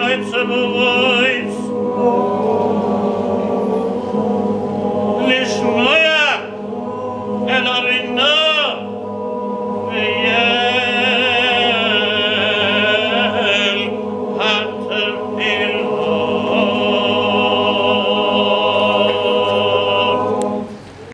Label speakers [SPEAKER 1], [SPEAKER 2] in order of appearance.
[SPEAKER 1] night, Summer Voice.